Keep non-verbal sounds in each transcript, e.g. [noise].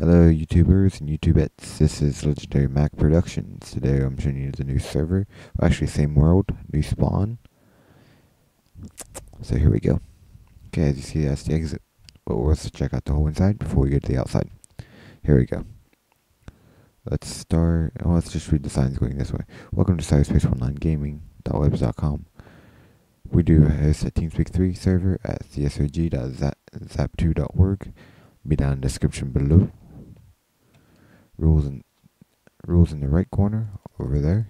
Hello YouTubers and YouTubettes, this is Legendary Mac Productions. Today I'm showing you the new server, well, actually same world, new spawn. So here we go. Okay, as you see that's the exit, but let's check out the whole inside before we get to the outside. Here we go. Let's start, well, let's just read the signs going this way. Welcome to cyberspace19gaming.webs.com. We do host a TeamSpeak 3 server at csog.zapto.org. Be down in the description below rules in rules in the right corner over there.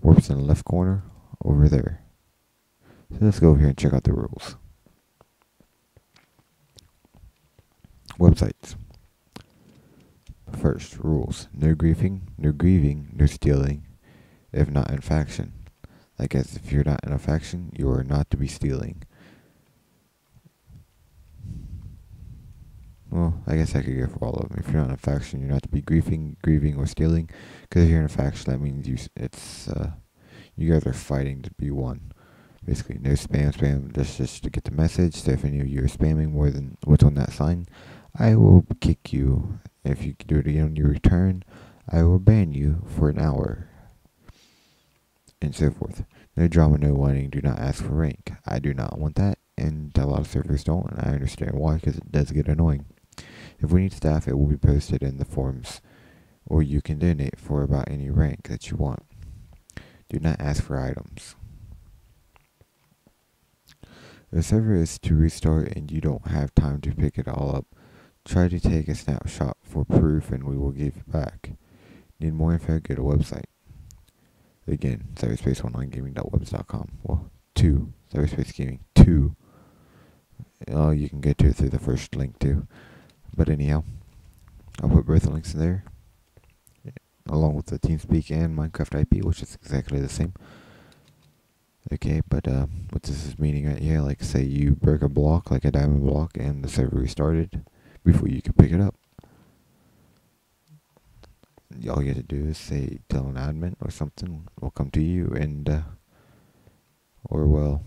Warps in the left corner over there. So let's go over here and check out the rules. Websites. First rules. No griefing no griefing no stealing if not in faction. I guess if you're not in a faction you are not to be stealing Well, I guess I could go for all of them. If you're not in a faction, you're not to be griefing, griefing, or stealing. Because if you're in a faction, that means you it's uh, you guys are fighting to be one. Basically, no spam, spam. Just just to get the message. So if any of you are spamming more than what's on that sign, I will kick you. If you do it again on your return, I will ban you for an hour. And so forth. No drama, no whining. Do not ask for rank. I do not want that, and a lot of servers don't, and I understand why, because it does get annoying. If we need staff, it will be posted in the forums, or you can donate for about any rank that you want. Do not ask for items. The server is to restart and you don't have time to pick it all up. Try to take a snapshot for proof and we will give you back. Need more info? Go to website. Again, cyberspaceonlinegaming.webs.com. Well, two. Cyberspace Gaming. Two. Uh, you can get to it through the first link too. But anyhow, I'll put both links in there, along with the TeamSpeak and Minecraft IP, which is exactly the same. Okay, but uh, what this is meaning right here, like say you break a block, like a diamond block, and the server restarted before you can pick it up. All you have to do is say, tell an admin or something will come to you and, uh, or well,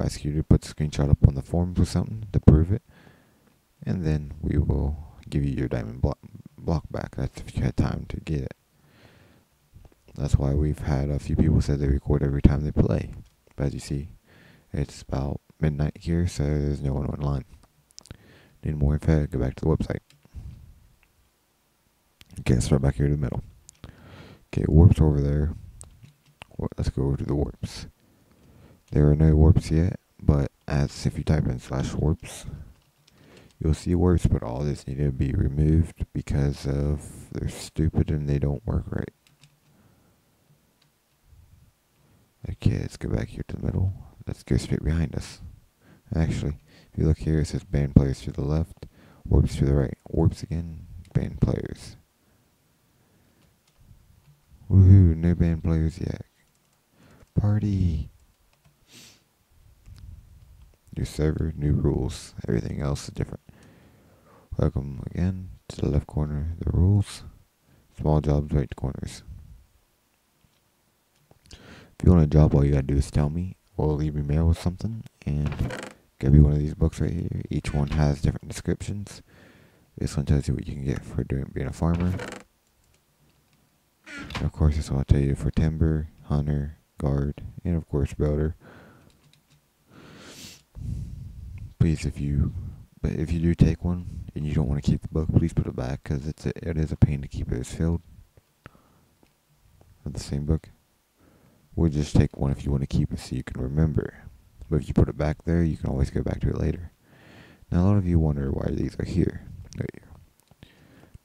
ask you to put the screenshot up on the forums or something to prove it and then we will give you your diamond block, block back. That's if you had time to get it. That's why we've had a few people say they record every time they play. But as you see, it's about midnight here, so there's no one online. Need more info? Go back to the website. Okay, start back here to the middle. Okay, warps over there. Let's go over to the warps. There are no warps yet, but as if you type in slash warps, you'll see worse, but all this needed to be removed because of they're stupid and they don't work right. Okay, let's go back here to the middle. Let's go straight behind us. Actually, if you look here, it says banned players to the left, warps to the right, warps again, banned players. Woohoo, no banned players yet. Party! New server, new rules. Everything else is different. Welcome again to the left corner, the rules. Small jobs, right corners. If you want a job, all you gotta do is tell me, or leave me mail with something, and give you one of these books right here. Each one has different descriptions. This one tells you what you can get for doing being a farmer. And of course, this one will tell you for timber, hunter, guard, and of course, builder. Please, if you, but if you do take one, and you don't want to keep the book, please put it back because it's a, it is a pain to keep it filled. Of the same book. We'll just take one if you want to keep it so you can remember. But if you put it back there, you can always go back to it later. Now a lot of you wonder why these are here.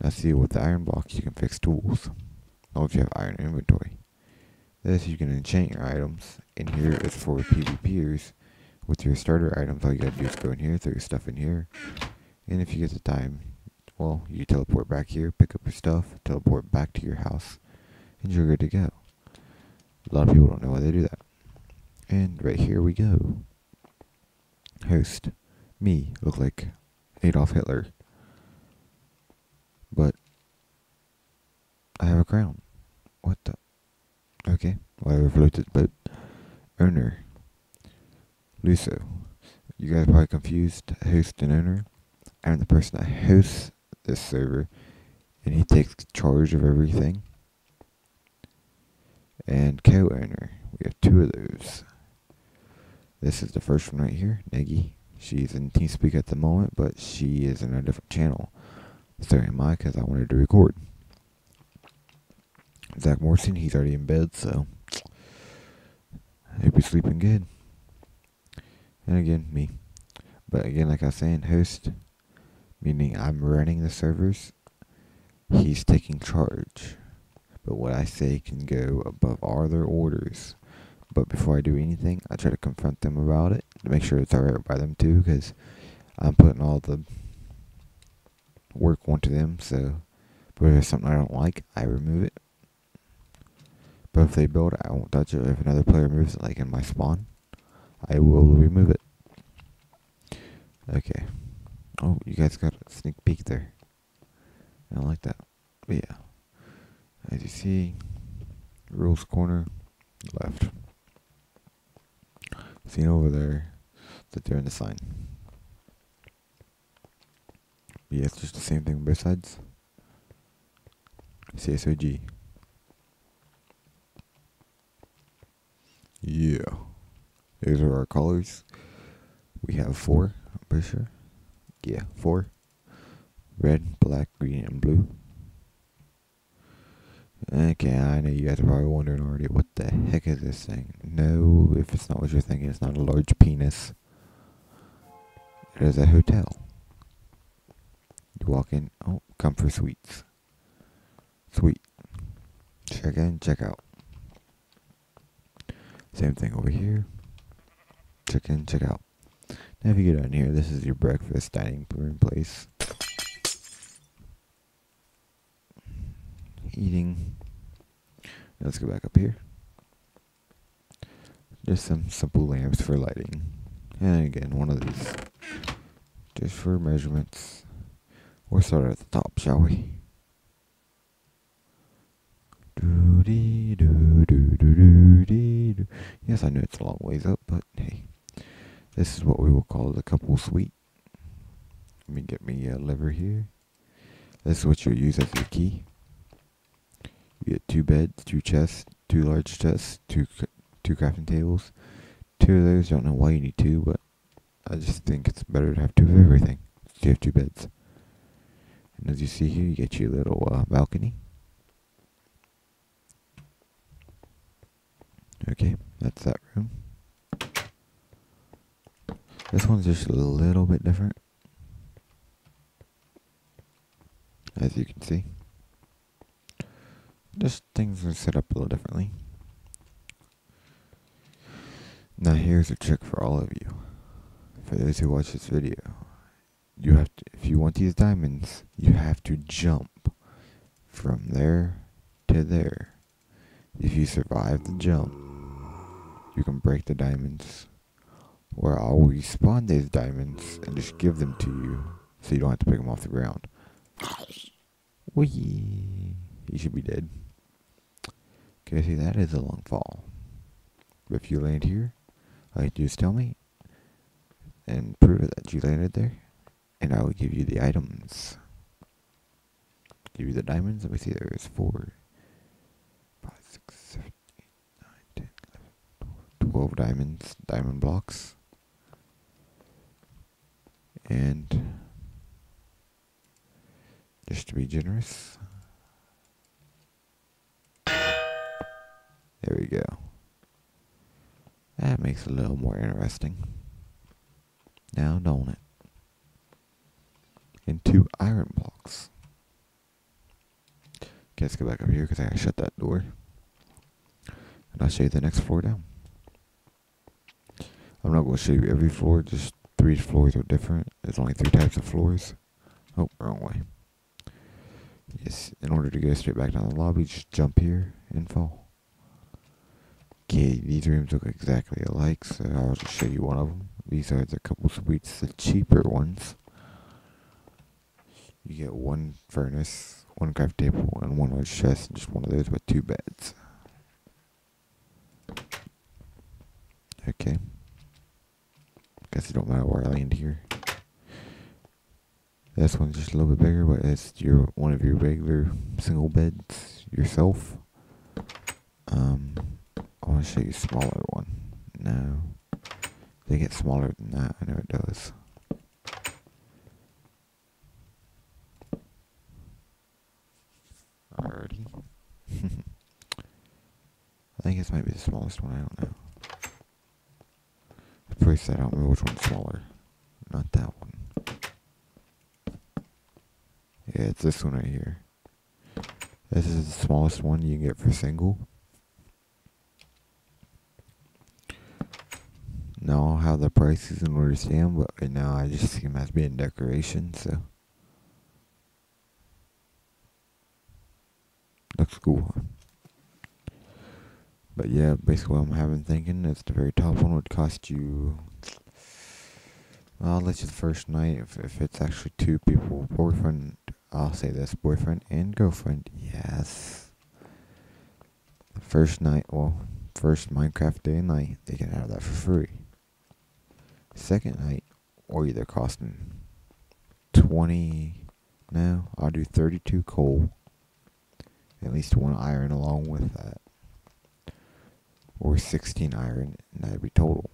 Now see, with the iron blocks you can fix tools. As you have iron inventory. This you can enchant your items. And here is for PvPers. With your starter items, all you gotta do is go in here, throw your stuff in here, and if you get the time, well, you teleport back here, pick up your stuff, teleport back to your house, and you're good to go. A lot of people don't know why they do that. And right here we go. Host. Me. Look like Adolf Hitler. But I have a crown. What the? Okay. Whatever floated boat. Owner. Luso. You guys probably confused host and owner. I'm the person that hosts this server, and he takes charge of everything. And co-owner, we have two of those. This is the first one right here, Neggy. She's in TeamSpeak at the moment, but she is in a different channel. So am I, because I wanted to record. Zach Morrison, he's already in bed, so hope he's sleeping good. And again, me. But again, like I was saying, host, meaning I'm running the servers, he's taking charge. But what I say can go above all their orders. But before I do anything, I try to confront them about it to make sure it's alright by them too, because I'm putting all the work onto them. So, but if there's something I don't like, I remove it. But if they build it, I won't touch it. If another player moves it, like in my spawn, I will remove it. Okay. Oh, you guys got a sneak peek there. I like that. But yeah. As you see, rules corner, left. Seen over there, that they're in the sign. But yeah, it's just the same thing both sides. CSOG. Yeah. These are our colors. We have four, I'm pretty sure. Yeah, four. Red, black, green, and blue. Okay, I know you guys are probably wondering already, what the heck is this thing? No, if it's not what you're thinking, it's not a large penis. It is a hotel. You walk in, oh, comfort suites. Sweet. Check in, check out. Same thing over here. Check in, check out. Now if you get down here, this is your breakfast dining room place. Eating. Let's go back up here. Just some simple lamps for lighting. And again, one of these. Just for measurements. We'll start at the top, shall we? Yes, I know it's a long ways up, but hey. This is what we will call the couple suite. Let me get me a lever here. This is what you'll use as your key. You get two beds, two chests, two large chests, two two crafting tables. Two of those. Don't know why you need two, but I just think it's better to have two of everything. You have two beds. And as you see here, you get your little uh, balcony. Okay, that's that room. This one's just a little bit different. As you can see. Just things are set up a little differently. Now here's a trick for all of you. For those who watch this video. You have to, if you want these diamonds, you have to jump from there to there. If you survive the jump, you can break the diamonds. Or I'll respawn these diamonds and just give them to you so you don't have to pick them off the ground. Whee! You should be dead. Okay, see, that is a long fall. But if you land here, all you do is tell me and prove that you landed there, and I will give you the items. Give you the diamonds. Let me see, there is four, five, six, seven, eight, nine, ten, eleven, twelve diamonds, diamond blocks. And just to be generous, there we go. That makes it a little more interesting. Now, don't it? And two iron blocks. Okay, let's go back up here because I gotta shut that door. And I'll show you the next floor down. I'm not going to show you every floor, just three floors are different. There's only three types of floors. Oh, wrong way. Yes, in order to go straight back down the lobby, just jump here and fall. Okay, these rooms look exactly alike, so I'll just show you one of them. These are the couple suites, the cheaper ones. You get one furnace, one craft table, and one large chest, and just one of those with two beds. Okay. It don't matter where I land here. This one's just a little bit bigger, but it's your one of your regular single beds yourself. Um, I want to show you a smaller one. No, they get smaller than that. I know it does. Alrighty. [laughs] I think this might be the smallest one. I don't know. Price I don't remember which one's smaller. Not that one. Yeah, it's this one right here. This is the smallest one you can get for single. Now I'll have the prices in order to them, but right now I just see them as being decoration, so. Looks cool. But yeah, basically what I'm having thinking is the very top one would cost you well, I'll let's just the first night if if it's actually two people, boyfriend I'll say this, boyfriend and girlfriend, yes. First night well, first Minecraft day and night, they can have that for free. Second night, or either costing twenty no, I'll do thirty two coal. At least one iron along with that or 16 iron, and that'd be total,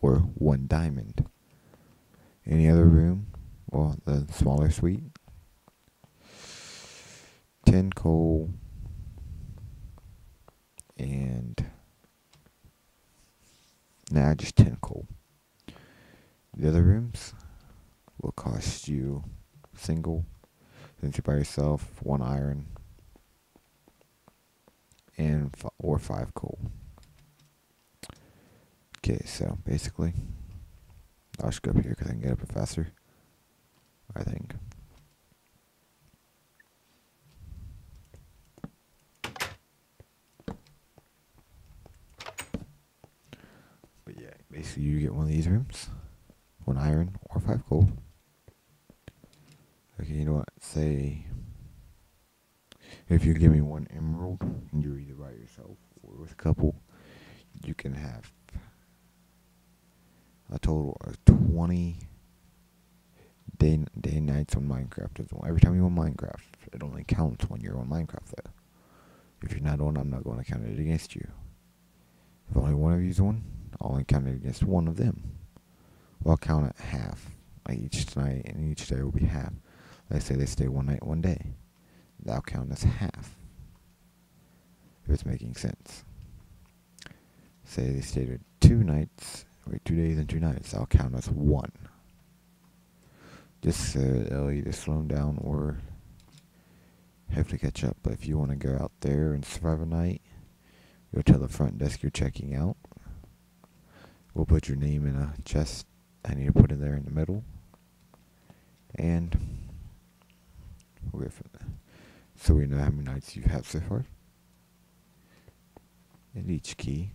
or one diamond. Any other hmm. room, well, the smaller suite, 10 coal, and nah, just 10 coal. The other rooms will cost you single, since you're by yourself, one iron, and f- or five coal. Okay, so basically, I'll just go up here because I can get up it faster. I think. But yeah, basically you get one of these rooms, one iron or five coal. Okay, you know what? Say if you give me one emerald and you're either by yourself or with a couple, you can have a total of 20 day day and nights on Minecraft. Every time you're on Minecraft, it only counts when you're on Minecraft though. If you're not on, I'm not going to count it against you. If only one of you's on, I'll only count it against one of them. Well, I'll count it half. Like each night and each day will be half. Let's say they stay one night, one day. That'll count as half. If it's making sense. Say they stayed two nights Wait, two days and two nights. I'll count as one. Just so it'll either slow them down or have to catch up. But if you want to go out there and survive a night, go tell the front desk you're checking out. We'll put your name in a chest. I need to put it there in the middle. And we'll go from there. So we know how many nights you've had so far. And each key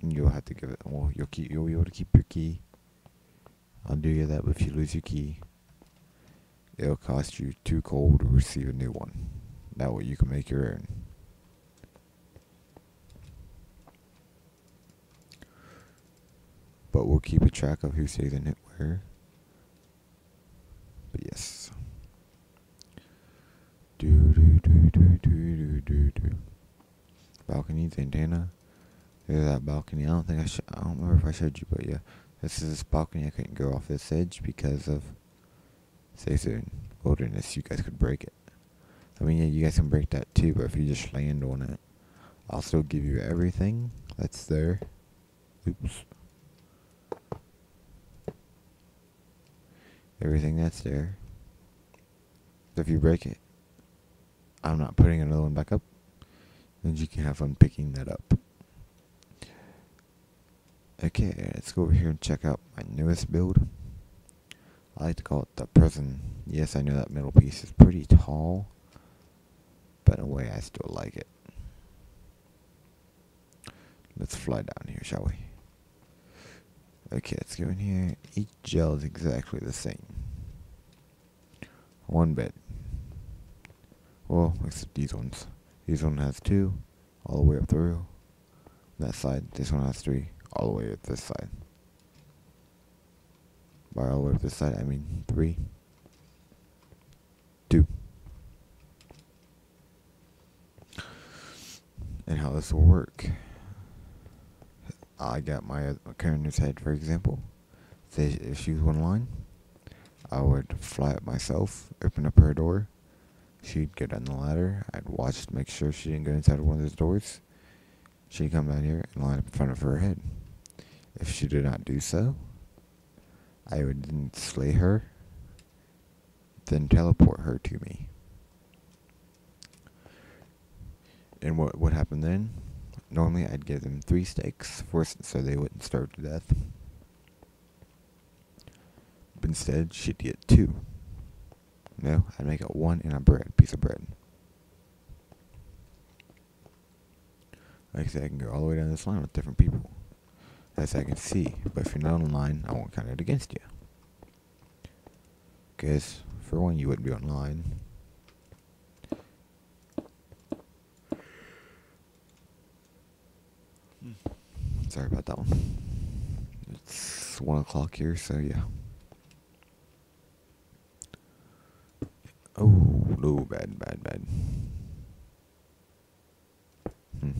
and you'll have to give it. Well, you'll keep. You'll be able to keep your key. I'll do you that, but if you lose your key, it'll cost you two coal to receive a new one. That way, you can make your own. But we'll keep a track of who stays in it where. But yes. Do do do do do do do do. Balconies, antenna. There's that balcony. I don't think I should. I don't remember if I showed you, but yeah, this is this balcony. I couldn't go off this edge because of say soon wilderness. You guys could break it. I mean, yeah, you guys can break that too, but if you just land on it, I'll still give you everything that's there. Oops. Everything that's there. So if you break it, I'm not putting another one back up. And you can have fun picking that up. Okay, let's go over here and check out my newest build. I like to call it the prison. Yes, I know that middle piece is pretty tall, but in a way I still like it. Let's fly down here, shall we? Okay, let's go in here. Each gel is exactly the same. One bed. Well, except these ones. These one has two, all the way up through. That side, this one has three all the way at this side. fire all the way up this side. I mean, three, two. And how this will work. I got my character's head, for example. Say if she was one line, I would fly up myself, open up her door. She'd get on the ladder. I'd watch to make sure she didn't go inside one of those doors. She'd come down here and line up in front of her head. If she did not do so, I would then slay her, then teleport her to me. And what would happen then? Normally, I'd give them three steaks so they wouldn't starve to death. But instead, she'd get two. No, I'd make it one and a bread, piece of bread. Like I said, I can go all the way down this line with different people. As I can see. But if you're not online, I won't count it against you. Because, for one, you wouldn't be online. Sorry about that one. It's one o'clock here, so yeah. Oh, no, bad, bad, bad. Hmm.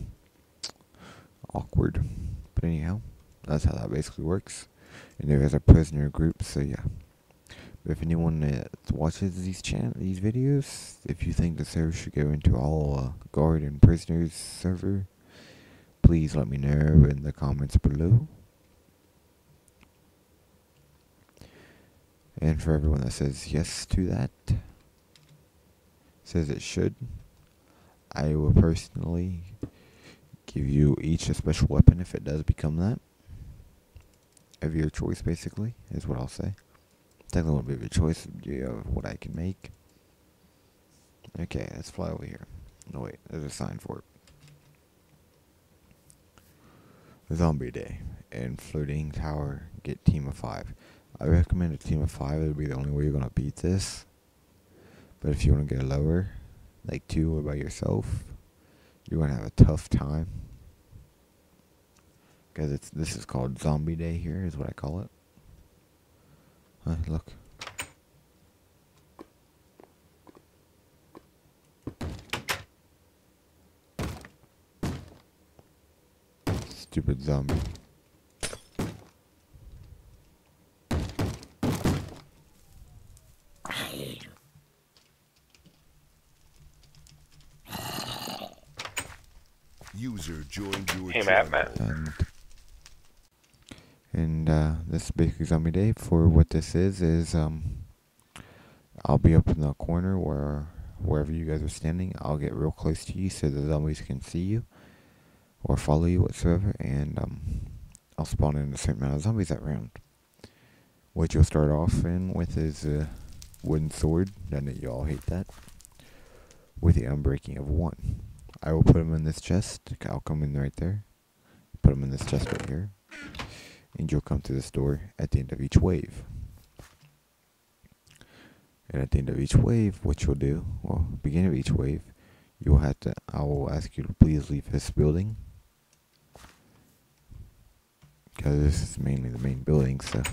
Awkward. But anyhow, that's how that basically works. And there is a prisoner group, so yeah. But if anyone that watches these chan these videos, if you think the server should go into all uh, guard and prisoners server, please let me know in the comments below. And for everyone that says yes to that, says it should, I will personally give you each a special weapon if it does become that. Of your choice, basically, is what I'll say. Technically, won't be of your choice of what I can make. Okay, let's fly over here. No, wait, there's a sign for it. Zombie Day and Floating Tower get team of five. I recommend a team of five. It would be the only way you're gonna beat this. But if you want to get a lower, like two or by yourself, you're gonna have a tough time. Cause it's this is called Zombie Day here, is what I call it. Huh, look. Stupid zombie. User joined your Hey, Matt. Matt. Uh, this is basically zombie day. For what this is is um, I'll be up in the corner where wherever you guys are standing. I'll get real close to you so the zombies can see you or follow you whatsoever, and um, I'll spawn in a certain amount of zombies that round. What you'll start off in with is a wooden sword. I know you all hate that. With the unbreaking of one. I will put them in this chest. I'll come in right there. Put them in this chest right here. And you'll come to this door at the end of each wave. And at the end of each wave, what you'll do, well, beginning of each wave, you'll have to, I will ask you to please leave this building. Because this is mainly the main building, so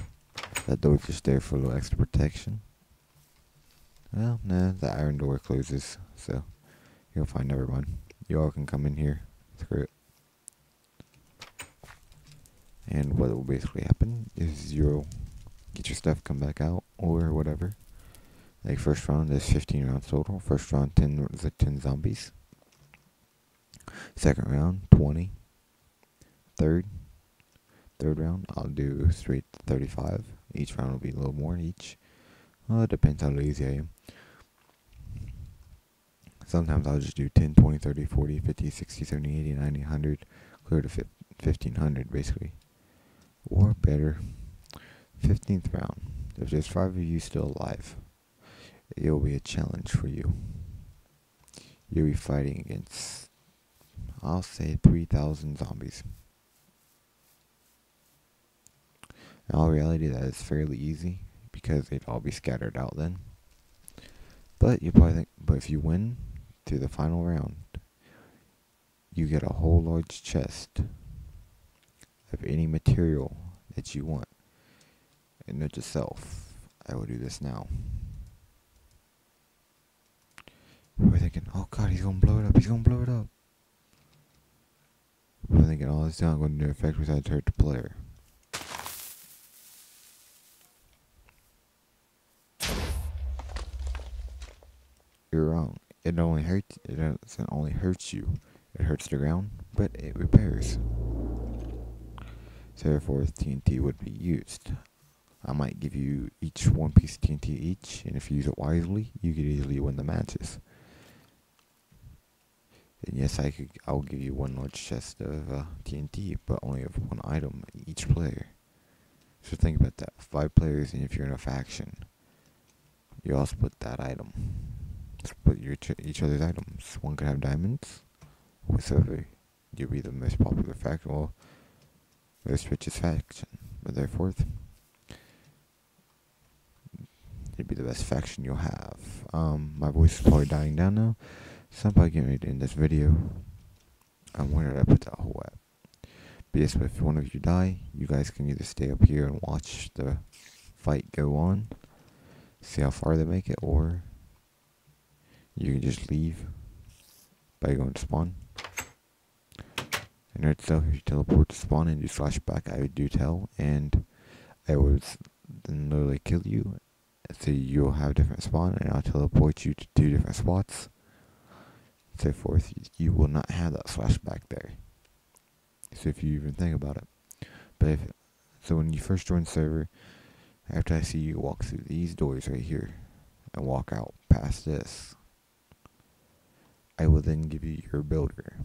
that door's just there for a little extra protection. Well, no, the iron door closes, so you'll find never mind. You all can come in here. Screw it. And what will basically happen is you'll get your stuff, come back out, or whatever. Like first round is 15 rounds total. First round 10 is like 10 zombies. Second round 20. Third, third round I'll do straight 35. Each round will be a little more each. Well, it depends how lazy I am. Sometimes I'll just do 10, 20, 30, 40, 50, 60, 70, 80, 90, 100, clear to 1500 basically. Or better, 15th round. If there's five of you still alive, it will be a challenge for you. You'll be fighting against, I'll say, 3,000 zombies. In all reality, that is fairly easy because they'd all be scattered out then. But you probably think, but if you win through the final round, you get a whole large chest of any material that you want. And note to self, I will do this now. We're thinking, oh god, he's gonna blow it up, he's gonna blow it up. We're thinking, oh, this is not going to affect besides hurt the player. You're wrong. It only hurts. It doesn't only hurt you. It hurts the ground, but it repairs. So therefore, TNT would be used. I might give you each one piece of TNT each, and if you use it wisely, you could easily win the matches. And yes, I could. I'll give you one large chest of uh, TNT, but only of one item each player. So think about that. Five players, and if you're in a faction, you all split that item. Split your ch- each other's items. One could have diamonds, whatever. You'll be the most popular faction. Well, most richest faction, but therefore, it'd be the best faction you'll have. Um, my voice is probably dying down now. So I'm probably getting ready to end this video. Um, where did I put that whole app? But yes, but if one of you die, you guys can either stay up here and watch the fight go on, see how far they make it, or you can just leave by going to spawn. And itself, if you teleport to spawn and do slash back, I would do tell, and I would then literally kill you. So you'll have a different spawn, and I'll teleport you to two different spots so forth, you will not have that flashback there. So if you even think about it. But if so when you first join server, after I see you walk through these doors right here and walk out past this, I will then give you your builder.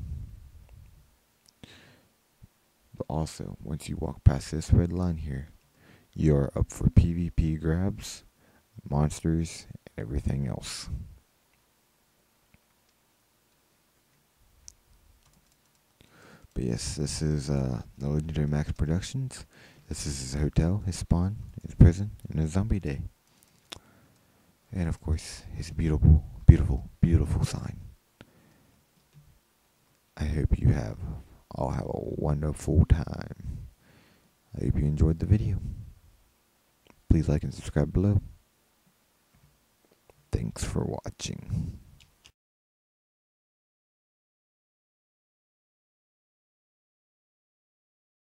But also, once you walk past this red line here, you are up for PvP grabs, monsters, and everything else. But yes, this is uh, the Legendary Max Productions. This is his hotel, his spawn, his prison, and his zombie day. And of course, his beautiful, beautiful, beautiful sign. I hope you have all have a wonderful time. I hope you enjoyed the video. Please like and subscribe below. Thanks for watching.